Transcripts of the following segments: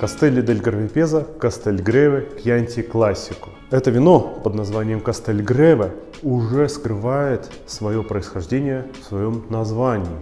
Кастелли дель Гравипеза, Кастельгреве, Кьянти Классику. Это вино под названием Кастельгреве уже скрывает свое происхождение в своем названии.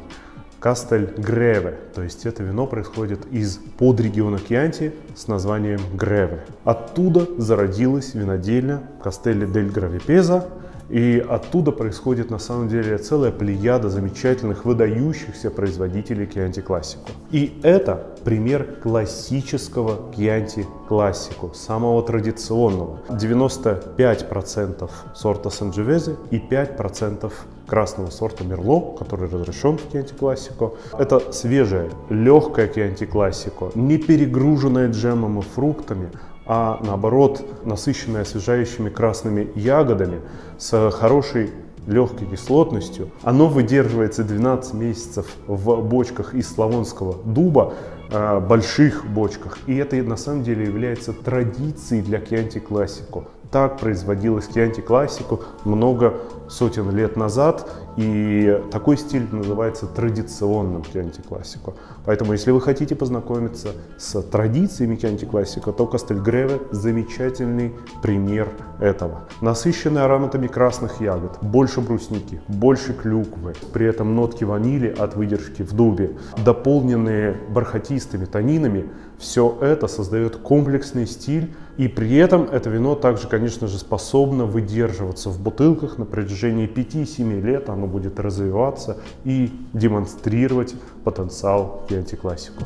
Кастель-Греве, то есть это вино происходит из подрегиона Кьянти с названием Греве. Оттуда зародилась винодельня Кастелли дель Гравипеза, и оттуда происходит на самом деле целая плеяда замечательных, выдающихся производителей Chianti Classico. И это пример классического Chianti Classico, самого традиционного. 95% сорта Санджевезе и 5% красного сорта Мерло, который разрешен в Classico. Это свежая, легкая Chianti Classico, не перегруженная джемом и фруктами, а наоборот насыщенная освежающими красными ягодами с хорошей легкой кислотностью. Оно выдерживается 12 месяцев в бочках из славонского дуба, э, больших бочках. И это на самом деле является традицией для Chianti Classico. Так производилось Chianti Classico много сотен лет назад. И такой стиль называется традиционным Classico. Поэтому, если вы хотите познакомиться с традициями Classico, то Кастельгреве замечательный пример этого. Насыщенный ароматами красных ягод, больше брусники, больше клюквы, при этом нотки ванили от выдержки в дубе, дополненные бархатистыми танинами, все это создает комплексный стиль, и при этом это вино также, конечно же, способно выдерживаться в бутылках на протяжении 5-7 лет, оно будет развиваться и демонстрировать потенциал и антиклассику.